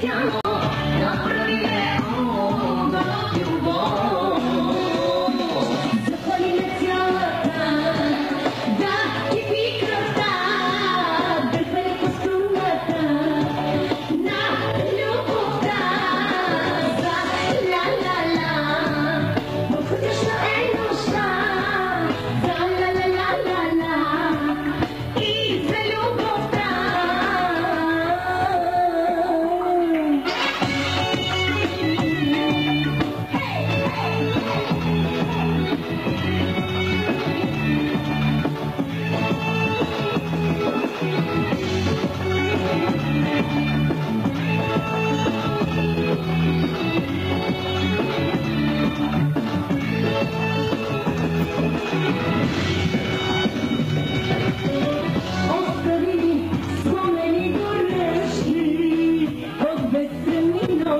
Yeah.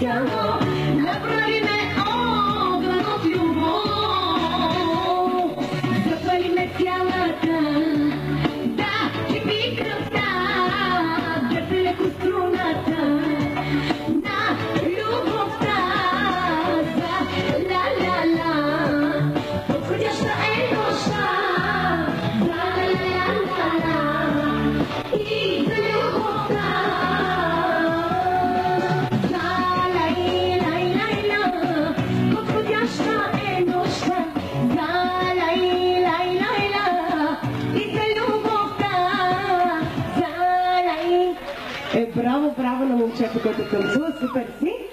Yeah. Е, браво, браво на момчето, което към супер си.